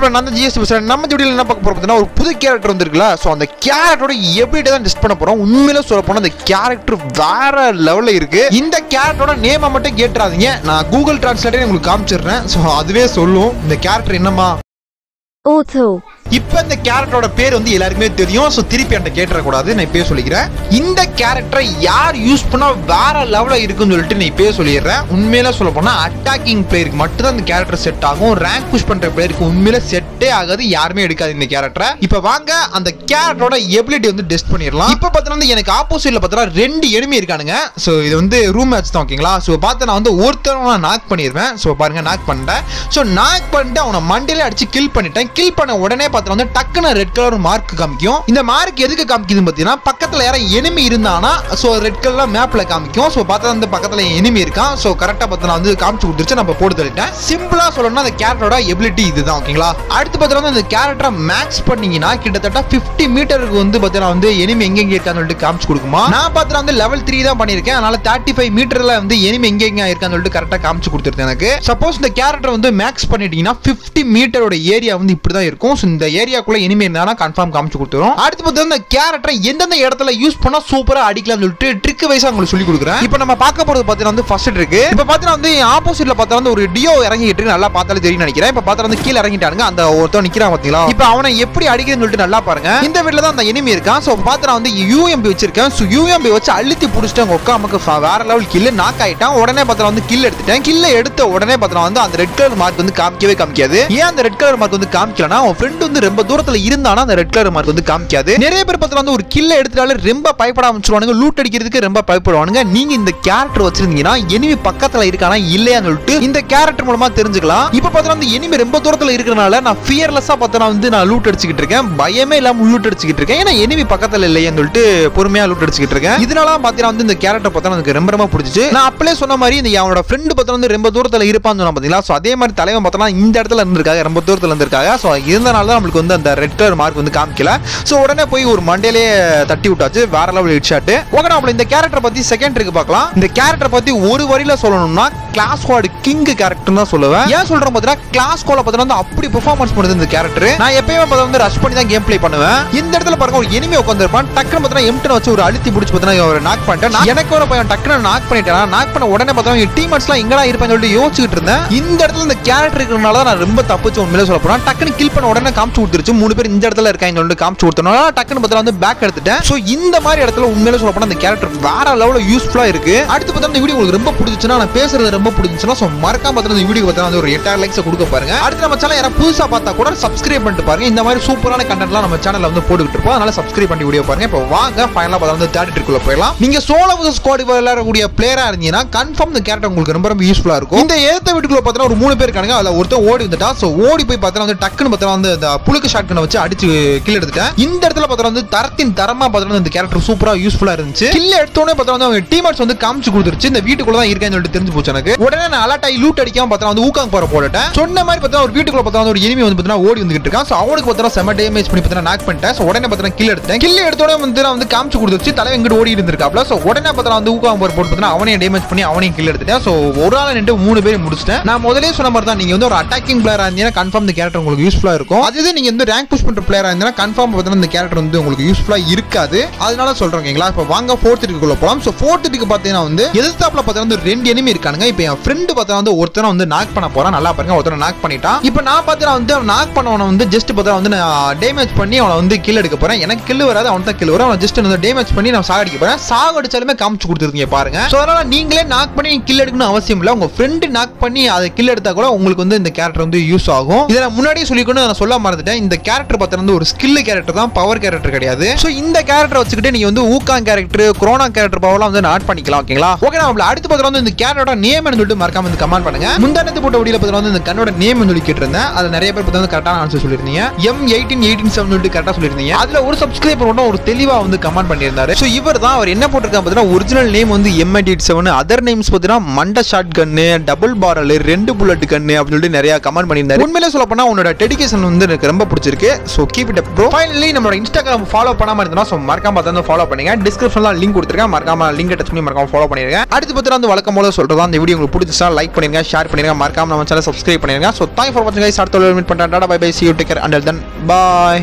அப்புறம் நான் ஜிஎஸ்டி பேசுகிறேன் நம்ம ஜோடியில் என்ன பார்க்க போகிறோம் ஒரு புது கேரக்டர் வந்திருக்குல்ல. ஸோ அந்த கேரக்டரோட எப்படி தான் டெஸ்ட் பண்ண போகிறோம் உண்மையில சொல்ல போனால் அந்த கேரக்டர் வேற லெவலில் இருக்குது இந்த கேரக்டரோட நேமை மட்டும் கேட்டுறாதீங்க. நான் கூகுள் டிரான்ஸ்லேட்டே உங்களுக்கு காமிச்சிடுறேன். ஸோ அதுவே சொல்லும். இந்த கேரக்டர் என்னமா ஓ இப்போ இந்த கேரக்டரோட பேர் வந்து எல்லாருக்குமே தெரியும். ஸோ திருப்பி என்கிட்ட கேட்டுறக்கூடாது. நான் இப்பயே சொல்லிக்கிறேன். இந்த கேரக்டரை யார் யூஸ் பண்ணால் வேற லெவலில் இருக்குன்னு சொல்லிட்டு நான் இப்பயே சொல்லிடுறேன். உண்மையில சொல்ல போனால் அட்டாக்கிங் பிளேயருக்கு மட்டும் தான் இந்த கேரக்டர் செட் ஆகும். ரேங்க் புஷ் பண்ணுற பிளேயருக்கு உண்மையில செட்டே ஆகாது யாருமே எடுக்காது இந்த கேரக்டரை இப்போ வாங்க அந்த கேரக்டரோட எபிலிட்டி வந்து டெஸ்ட் பண்ணிடலாம். இப்போ பார்த்தீங்கன்னா எனக்கு ஆப்போசிட்ல பார்த்தீங்கன்னா ரெண்டு எனிமி இருக்கானுங்க. ஸோ இது வந்து ரூம் மேட்ச் தான் ஓகேங்களா ஸோ பார்த்து நான் வந்து ஒருத்தர் நான் நாக் பண்ணிடுவேன். ஸோ பாருங்க நாக் பண்ணிட்டேன். ஸோ நாக் பண்ணிட்டு அவனை மண்டையில அடிச்சு கில் பண்ணிட்டேன். கில் பண்ண உடனே பார்த்து வந்து டக்குன்னு ரெட் கலர் மார்க் காமிக்கும். இந்த மார்க் எதுக்கு காமிக்குதுன்னு பார்த்தீங்கன்னா பக்கத்தில் யாரும் எனிமி இருந்தானா ஸோ ரெட் கலர் மேப்ல காமிக்கும். ஸோ பார்த்தா வந்து பக்கத்தில் எனிமி இருக்கான். ஸோ கரெக்டாக பார்த்து நான் வந்து காமிச்சு கொடுத்துருச்சு நம்ம போட்டு தள்ளிட்டேன். சிம்பிளா சொல்லணும்னா அந்த கேரக்டரோட எபிலிட்டி இதுதான் ஓகேங்களா அடுத்து பார்த்தீங்கன்னா அந்த கேரக்டரை மேக்ஸ் பண்ணீங்கன்னா கிட்டத்தட்ட 50 மீட்டருக்கு வந்து பார்த்தீங்கன்னா வந்து எனிமி எங்கெங்க இருக்கான்னு சொல்லிட்டு காமிச்சு கொடுக்குமா? நான் பார்த்தா வந்து லெவல் த்ரீ தான் பண்ணியிருக்கேன். அதனால தேர்ட்டி ஃபைவ் மீட்டர்ல வந்து எனிமி எங்க எங்க இருக்கான்னு சொல்லிட்டு கரெக்டாக காமிச்சு கொடுத்துருக்கேன் எனக்கு. சப்போஸ் இந்த கேரக்டர் வந்து மேக்ஸ் பண்ணிட்டீங்கன்னா 50 மீட்டரோட ஏரியா வந்து இப்படி தான் இருக்கும். ஸோ இந்த ஏரியாக்குள்ள எனிமி இருந்தானா கன்ஃபார்ம் காமிச்சு கொடுத்துரும் அடுத்து பார்த்தா இந்த கேரக்டரை எந்தெந்த இடத்துல யூஸ் பண்ணா சூப்பரா அடிக்கலாம்னு சொல்லிட்டு ட்ரிக் வைஸாக உங்களுக்கு சொல்லி கொடுக்குறேன். இப்போ நம்ம பார்க்க போறது பார்த்தீங்கன்னா வந்து ஃபர்ஸ்ட் இருக்கு இப்போ பார்த்தீங்கன்னா வந்து ஆப்போசிட்ல பார்த்தா வந்து ஒரு டியோ இறங்கிட்டு நல்லா பார்த்தாலே தெரியும் நினைக்கிறேன். இப்போ பார்த்தா வந்து கீழே இறங்கிட்டானுங்க. அந்த ஒருத்தன் நிற்கிறான் பார்த்தீங்களா? இப்போ அவனை எப்படி அடிக்கிறேன்னு சொல்லிட்டு நல்லா பாருங்க. இந்த வீட்டில் தான் அந்த எனிமி இருக்கான். ஸோ பார்த்தா வந்து யூஎம்பி வச்சிருக்கேன். ஸோ யூஎம்பி வச்சு அழுத்தி பிடிச்சிட்டு அவங்க உட்கா நமக்கு வேற லெவல் கில்லு நாக் ஆயிட்டான். உடனே பார்த்தா வந்து கில் எடுத்துட்டேன். கில்ல எடுத்த உடனே பார்த்தா வந்து அந்த ரெட் கலர் மார்க் வந்து காமிக்கவே காமிக்காது. ஏன் அந்த ரெட் கலர் மார்க் வந்து காமிக்கலன்னா அவன் ஃப்ரெண்ட் வந்து ரொம்ப தூரத்துல இருந்தானா அந்த ரெட் கலர் மார்க் வந்து காமிக்காது. நிறைய பேர் பார்த்தா வந்து ஒரு கில்ல எடுத்துட்டாலே ரொம்ப பயப்பட ஆரம்பிச்சிருவானுங்க லூட் அடிக்கிறதுக்கு ரொம்ப பயப்படுவானுங்க. நீங்க இந்த கேரக்டர் வச்சிருந்தீங்கன்னா எனிமி பக்கத்துல இருக்கானா இல்லையான்னு சொல்லிட்டு இந்த கேரக்டர் மூலமா தெரிஞ்சுக்கலாம். இப்போ பார்த்தா வந்து எனிமி ரொம்ப தூரத்துல இருக்கறனால நான் ஃபியர்லெஸ்ஸா பார்த்தா வந்து நான் லூட் அடிச்சுக்கிட்டு இருக்கேன். பயமே இல்லாம லூட் அடிச்சுக்கிட்டு இருக்கேன். ஏன்னா எனிமி பக்கத்துல இல்லையான்னு சொல்லிட்டு பொறுமையா லூட் அடிச்சுக்கிட்டு இருக்கேன். இதனால பாத்தீங்கன்னா வந்து இந்த கேரக்டர் பார்த்தா எனக்கு ரொம்ப ரொம்ப பிடிச்சிச்சு. நான் அப்படியே சொன்ன மாதிரி இந்த அவனோட ஃப்ரெண்டு பார்த்தா வந்து ரொம்ப தூரத்துல இருப்பான்னு சொன்னா பாத்தீங்களா? சோ அதே மாதிரி தலைவன் பார்த்தா இந்த இடத்துல இருந்திருக்காங்க ரொம்ப தூரத்துல இருந்திருக்காங்க. சோ இருந்தனால தான் நம்மளுக்கு வந்து அந்த ரெட் கலர் மார்க் வந்து காமிக்கல. ஸோ உடனே போய் ஒரு மண்டையிலே தட்டி விட்டாச்சு. வேற லெவல் ஹிட் ஷாட் ஓகே நம்ம இந்த கேரக்டர் பத்தி செகண்ட் இருக்கு பார்க்கலாம். இந்த கேரக்டர் பத்தி ஒரு வரியில சொல்லணும்னா கிளாஸ் வார்டு கிங் கேரக்டர் தான் சொல்லுவேன். ஏன் சொல்றேன் பார்த்தீங்கன்னா கிளாஸ் கோல பார்த்தீங்கன்னா வந்து அப்படி பெர்ஃபார்மன்ஸ் பண்ணுது இந்த கேரக்டர் நான் எப்பயுமே பார்த்தா வந்து ரஷ் பண்ணி தான் கேம் ப்ளே பண்ணுவேன். இந்த இடத்துல பாருங்க ஒரு எனிமி உட்காந்துருப்பான் டக்குனு பார்த்தீங்கன்னா எம்டன் வச்சு ஒரு அழுத்தி பிடிச்சி பார்த்தீங்கன்னா ஒரு நாக் பண்ணிட்டேன். நான் எனக்கு ஒரு பையன் டக்குனு நாக் பண்ணிட்டேன்? நாக் பண்ண உடனே பார்த்தா டீமர்ஸ்லாம் எங்கடா இருப்பாங்க சொல்லிட்டு யோசிச்சுட்டு இருந்தேன். இந்த இடத்துல இந்த கேரக்டர் இருக்கிறனால தான் நான் ரொம்ப தப்பிச்சு உண்மையிலே சொல்ல போறேன். டக்குனு கில் பண்ண உடனே காமிச்சு கொடுத்துருச்சு. மூணு பேர் இந்த இடத்துல இருக்காங்க சொல்லிட்டு காமிச்சு கொடுத்தனால டக்குனு பார்த்தா வந்து பேக் எடுத்துட்டேன். ஸோ இந்த மாதிரி இடத்துல உண்மையிலே சொல்ல போனா அந்த கேரக்டர் வேற லெவலில் யூஸ்ஃபுல்லா இருக்கு. அடுத்து பார்த்தா இந்த வீடியோ உங்களுக்கு ரொம்ப பிடிச்சிச்சுன்னா நான் பேசுறது ரொம்ப பிடிச்சிச்சுன்னா ஸோ மறக்காம பார்த்தா இந்த வீடியோ பார்த்தா வந்து ஒரு எட்டாயிரம் லைக்ஸ் கொடுக்க பாருங்க. அடுத்து நம்ம சேனல் யாராவது புதுசா பார்த்தா கூட சப்ஸ்கிரைப் பண்ணிட்டு பாருங்க. இந்த மாதிரி சூப்பரான கண்டென்ட்லாம் நம்ம சேனல்ல வந்து போட்டுக்கிட்டு இருப்போம். அதனால சப்ஸ்கிரைப் பண்ணி வீடியோ பாருங்க. இப்போ வாங்க ஃபைனலாக பார்த்தா வந்து தேர்ட்டி ட்ரிக்குள்ள போயிடலாம். நீங்க சோலோ வர்சஸ் ஸ்குவாட் விளையாடக்கூடிய பிளேயரா இருந்தீங்கன்னா கன்ஃபார்ம் இந்த கேரக்டர் உங்களுக்கு ரொம்ப ரொம்ப யூஸ்ஃபுல்லா இருக்கும். இந்த ஏத்த வீட்டுக்குள்ள பார்த்தா ஒரு மூணு பேர் இருக்காங்க அதுல ஒருத்தர் ஓடி வந்துட்டா. ஸோ ஓடி போய் பார்த்தா வந்து டக்குன்னு பார்த்தா வந்து அந்த புழுக்கு ஷாட் கண்ணை வச்சு அடிச்சு கில் எடுத்துட்டேன். இந்த இடத்துல பார்த்தா வந்து தரத்தின் தரமா பார்த்தா இந்த கேரக்டர் சூப்பரா யூஸ்ஃபுல்லா இருந்துச்சு. கில் எடுத்தோடனே பார்த்தா வந்து அவங்க டீமர்ஸ் வந்து காமிச்சு கொடுத்துருச்சு. இந்த வீட்டுக்குள்ள தான் இருக்கேன்னு சொல்லிட்டு தெரிஞ்சு போச்சு எனக்கு. உடனே நான் அலர்ட் ஆகி லூட் அடிக்காம பார்த்தா வந்து ஊக்காங்க போற போட்டுட்டேன். சொன்ன மாதிரி பார்த்தா ஒரு வீட்டுக்குள்ள பார்த்தா வந்து ஒரு எனிமி வந்து பார்த்தா ஓடி வந்துட்டு இருக்கான். ஸோ அவனுக்கு பார்த்தா செம டேமேஜ் பண்ணி பார்த்தா நாக் பண்ணிட்டேன். ஸோ உடனே பார்த்தா கில் எடுத்தேன் கில் எடுத்தோடனே வந்து நான் வந்து காமிச்சு கொடுத்துருச்சு தலைவன் இங்கிட்டு ஓடி இருந்திருக்காப்ல. ஸோ உடனே பார்த்தா வந்து ஊக்காங்க போற போட்டு பார்த்தா அவனையும் டேமேஜ் பண்ணி அவனையும் கில் எடுத்துட்டேன். ஸோ ஒரு ஆள் நின்று மூணு பேர் முடிச்சிட்டேன். நான் முதலே சொன்ன மாதிரி தான் நீங்க வந்து ஒரு அட்டாக்கிங் பிளேயரா இருந்தீங்கன்னா கன்ஃபார்ம் இந்த கேரக்டர் உங்களுக்கு யூஸ்ஃபுல்லா இருக்கும். அதுவே நீங்க வந்து ரேங்க் புஷ் பண்ற பிளேயரா இருந்தீங்கன்னா கன்ஃபார்ம் பார்த்தீங்கன்னா இந்த கேரக்டர் வந்து உங்களுக்கு யூஸ்ஃபுல்லா இருக்காது. அதனால சொல்றேன் ஓகேங்களா? இப்போ வாங்க ஃபோர்த் இதுக்குள்ள போலாம். ஸோ ஃபோர்த் பார்த்தீங்கன்னா வந்து எதிர்த்தாப்புல பார்த்தீங்கன்னா வந்து ரெண்டு எனிமி இருக்கானுங்க. இப்போ என் ஃப்ரெண்டு பார்த்தா வந்து ஒருத்தனை வந்து நாக் பண்ண போறான். நல்லா பாருங்க ஒருத்தனை நாக் பண்ணிட்டான். இப்போ நான் பார்த்தா வந்து நாக் பண்ணவனை வந்து ஜஸ்ட் பார்த்தா வந்து நான் டேமேஜ் பண்ணி அவனை வந்து கில் எடுக்க போறேன். எனக்கு கில் வராது அவன் தான் கில் வரும். அவன் ஜஸ்ட் வந்து டேமேஜ் பண்ணி நான் சாகடிக்க போறேன். சாகடிச்சாலுமே காமிச்சு கொடுத்துருக்கீங்க பாருங்க. ஸோ அதனால நீங்களே நாக் பண்ணி கில் எடுக்கணும் அவசியம் இல்லை. உங்க ஃப்ரெண்டு நாக் பண்ணி அதை கில் எடுத்தா கூட உங்களுக்கு வந்து இந்த கேரக்டர் வந்து யூஸ் ஆகும். இதை நான் முன்னாடியே சொல்லிக்கணும் நான் சொல்ல மறந்துட்டேன். இந்த கேரக்டர் பார்த்தா வந்து ஒரு ஸ்கில் கேரக்டர் தான் பவர் கேரக்டர் கிடையாது. ஸோ இந்த கேரக்டர் வச்சுக்கிட்டு நீங்க வந்து ஊக்காங் கேரக்டர் குரோனா கேரக்டர் பவர்லாம் வந்து ஆட் பண்ணிக்கலாம் ஓகேங்களா ஓகே நான் அடுத்து பார்த்தா வந்து இந்த கேரக்டரோட நேம் சொல்லிட்டு மறக்காம வந்து கமெண்ட் பண்ணுங்க. முந்தானத்து போட்ட வீடியோ பார்த்தா வந்து இந்த கண்ணோட நேம் சொல்லி கேட்டிருந்தேன். அது நிறைய பேர் பார்த்தா வந்து கரெக்டான ஆன்சர் சொல்லியிருந்தீங்க. எம் எயிட்டீன் எயிட்டீன் செவன் சொல்லிட்டு கரெக்டாக சொல்லியிருந்தீங்க. அதுல ஒரு சப்ஸ்கிரைபர் மட்டும் ஒரு தெளிவா வந்து கமெண்ட் பண்ணியிருந்தாரு. ஸோ இவர் தான் அவர் என்ன போட்டிருக்காங்க பார்த்தீங்கன்னா ஒரிஜினல் நேம் வந்து M eight seven other names பார்த்தீங்கன்னா மண்ட ஷாட் கன்னு டபுள் பாரல் ரெண்டு புல்லட் கன்னு அப்படின்னு சொல்லிட்டு நிறைய கமெண்ட் பண்ணியிருந்தாரு. உண்மையிலே சொல்ல போனா உன்னோட டெடிகேஷன் வந்து எனக்கு ரொம்ப பிடிச்சிருக்கு. So keep it up bro finally நம்மளோட இன்ஸ்டாகிராம் ஃபாலோ பண்ணாம இருந்தா ஸோ மறக்காம பார்த்து ஃபாலோ பண்ணுங்க. டிஸ்கிரிப்ஷன்ல லிங்க் கொடுத்துருக்கேன். மறக்காம லிங்க் டச் பண்ணி மறக்காம ஃபாலோ பண்ணிருக்கேன் அடுத்து பார்த்தீங்கன்னா வந்து வழக்கம் போல சொல்றதா அந்த வீடியோ உங்களுக்கு பிடிச்சா லைக் பண்ணிருங்க ஷேர் பண்ணிருங்க. மறக்காம நம்ம சேனல் சப்ஸ்கிரைப் பண்ணிருங்க. ஸோ தேங்க் ஃபார் வாட்சிங் கைஸ் அடுத்த மீட் பண்ணுறேன் tata bye bye see you take care and then bye